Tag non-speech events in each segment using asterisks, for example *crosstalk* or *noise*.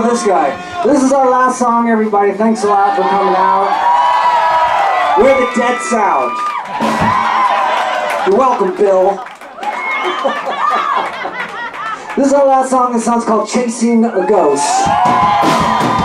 to this guy. This is our last song, everybody. Thanks a lot for coming out. We're the Dead Sound. You're welcome, Bill. *laughs* this is our last song. This song's called Chasing a Ghost.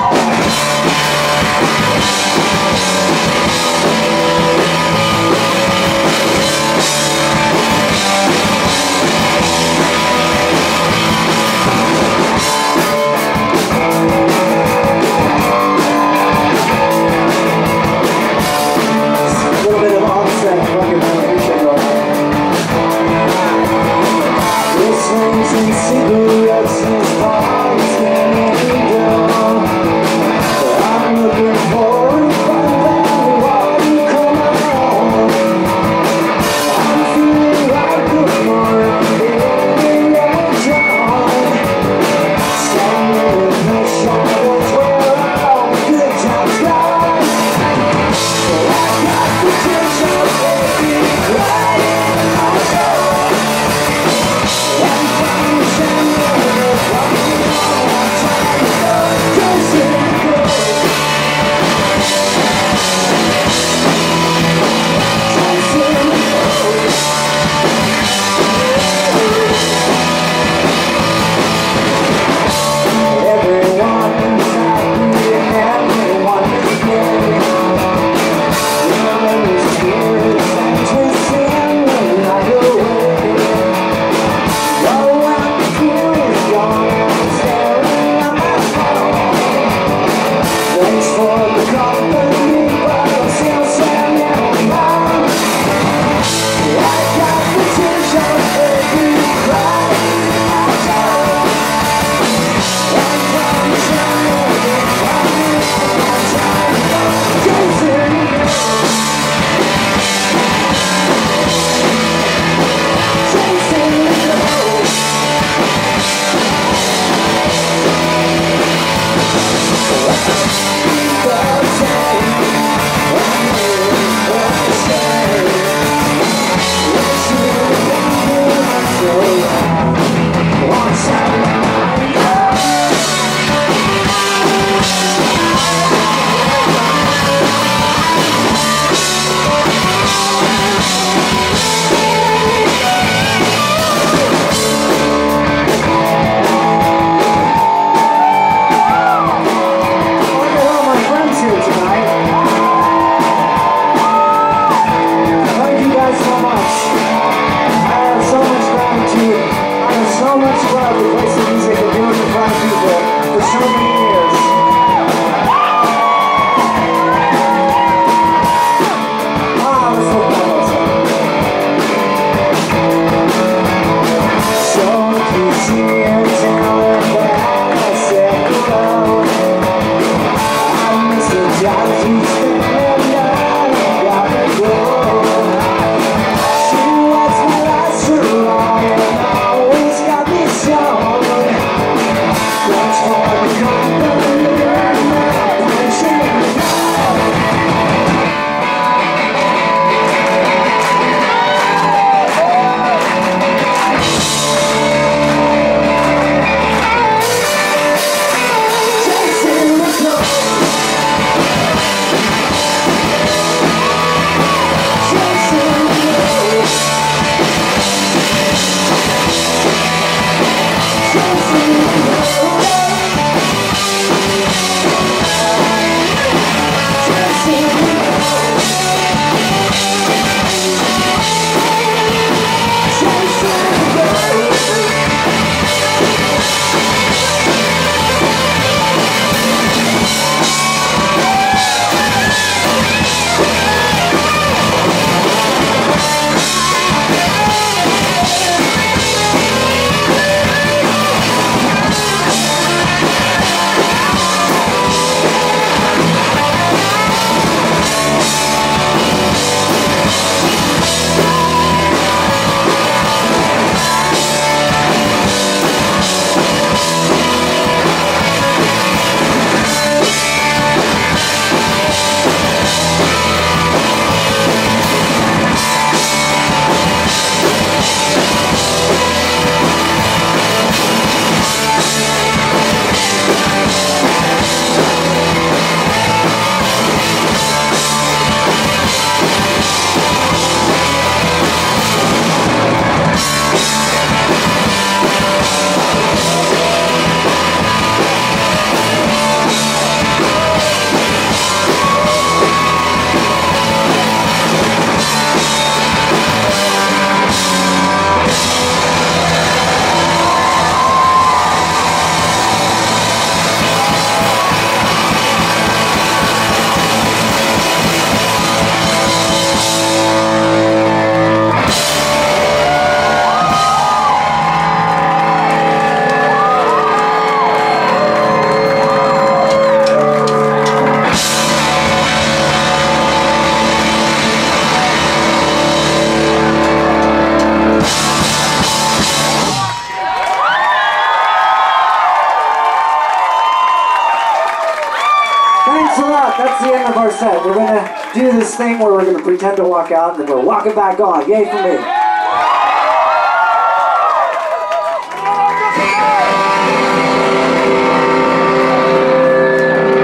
That's the end of our set. We're gonna do this thing where we're gonna pretend to walk out and then we're walking back on. Yay for me.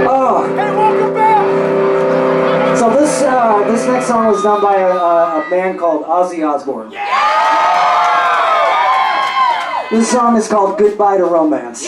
Oh. So this uh, this next song was done by a, a, a man called Ozzy Osbourne. This song is called Goodbye to Romance.